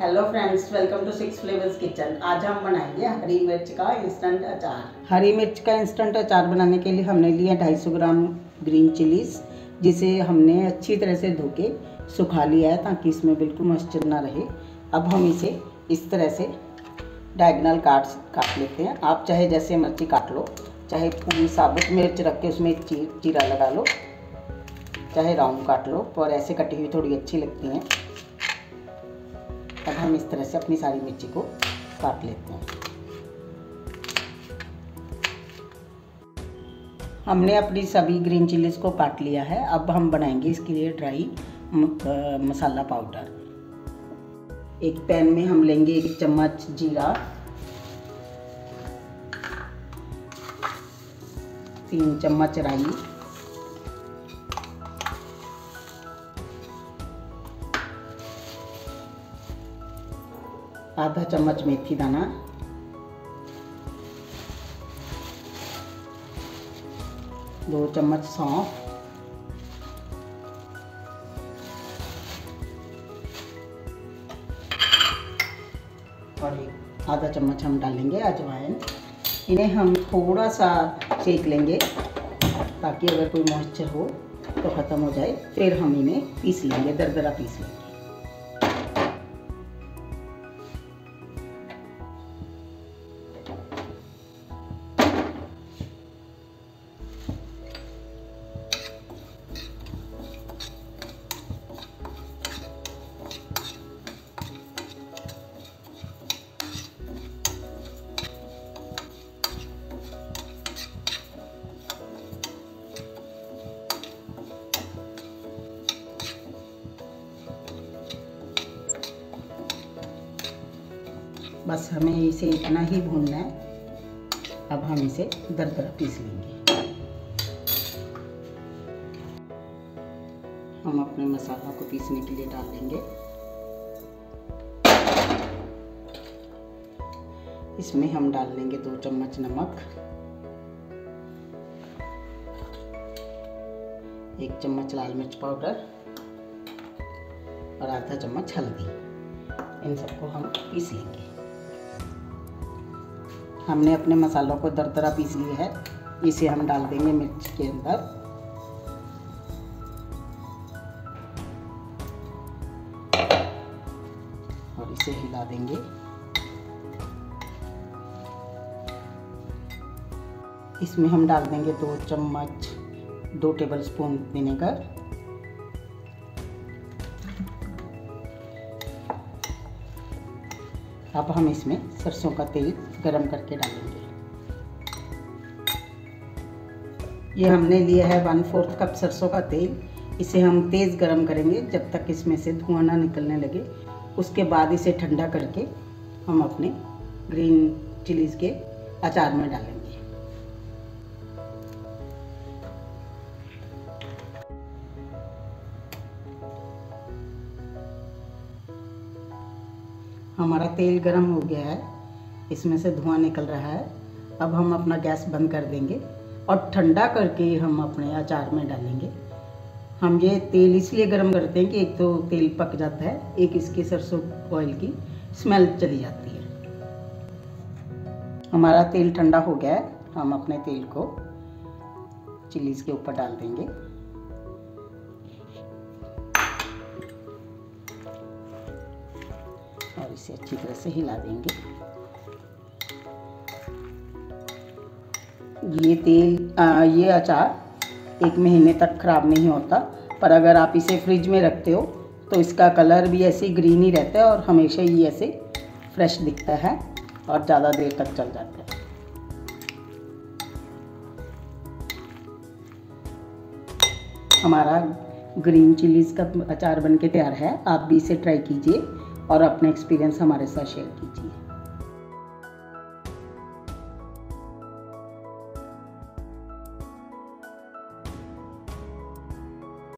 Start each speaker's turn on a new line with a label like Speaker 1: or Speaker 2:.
Speaker 1: Hello friends welcome to six flavours kitchen आज हम बनाएँगे हरी मिर्च का इंस्टेंट अचार। हरी मिर्च का इंस्टेंट अचार बनाने के लिए हमने लिया 250 ग्राम ग्रीन चिलीज जिसे हमने अच्छी तरह से धो के सुखा लिया है ताकि इसमें बिल्कुल मॉइस्चर ना रहे। अब हम इसे इस तरह से डायगनल काट काट लेते हैं। आप चाहे जैसे मिर्ची काट लो, चाहे पूरी साबुत मिर्च रख के उसमें चीरा लगा लो, चाहे राउंड काट लो, पर ऐसे कटी हुई थोड़ी अच्छी लगती हैं। अब हम इस तरह से अपनी सारी मिर्ची को काट लेते हैं। हमने अपनी सभी ग्रीन चिलीज को काट लिया है। अब हम बनाएँगे इसके लिए ड्राई मसाला पाउडर। एक पैन में हम लेंगे एक चम्मच जीरा। तीन चम्मच राई। आधा चम्मच मेथी दाना। दो चम्मच सौंफ। और एक आधा चम्मच हम डालेंगे अजवाइन। इन्हें हम थोड़ा सा सेक लेंगे ताकि अगर कोई मॉइस्चर हो तो ख़त्म हो जाए, फिर हम इन्हें पीस लेंगे दरदरा पीस लेंगे। बस हमें इसे इतना ही भूनना है। अब हम इसे दर दरदरा पीस लेंगे। हम अपने मसाला को पीसने के लिए डाल देंगे। इसमें हम डाल लेंगे दो चम्मच नमक, एक चम्मच लाल मिर्च पाउडर और आधा चम्मच हल्दी। इन सबको हम पीस लेंगे। हमने अपने मसालों को दरदरा पीस लिया है। इसे हम डाल देंगे मिर्च के अंदर। और इसे हिला देंगे। इसमें हम डाल देंगे दो चम्मच दो टेबलस्पून विनेगर। अब हम इसमें सरसों का तेल गरम करके डालेंगे। ये हमने लिया है वन फोर्थ कप सरसों का तेल। इसे हम तेज़ गरम करेंगे जब तक इसमें से धुआँ ना निकलने लगे। उसके बाद इसे ठंडा करके हम अपने ग्रीन चिलीज़ के अचार में डालेंगे। हमारा तेल गरम हो गया है, इसमें से धुआँ निकल रहा है। अब हम अपना गैस बंद कर देंगे और ठंडा करके हम अपने अचार में डालेंगे। हम ये तेल इसलिए गरम करते हैं कि एक तो तेल पक जाता है, एक इसकी सरसों ऑयल की स्मेल चली जाती है। हमारा तेल ठंडा हो गया है, हम अपने तेल को चिलीज़ के ऊपर डाल देंगे। और इसे अच्छी तरह से हिला देंगे। ये तेल आ, ये अचार एक महीने तक ख़राब नहीं होता पर अगर आप इसे फ्रिज में रखते हो तो इसका कलर भी ऐसे ग्रीन ही रहता है और हमेशा ही ऐसे फ्रेश दिखता है और ज़्यादा देर तक चल जाता है। हमारा ग्रीन चिलीज़ का अचार बन के तैयार है आप भी इसे ट्राई कीजिए। और अपना एक्सपीरियंस हमारे साथ शेयर कीजिए।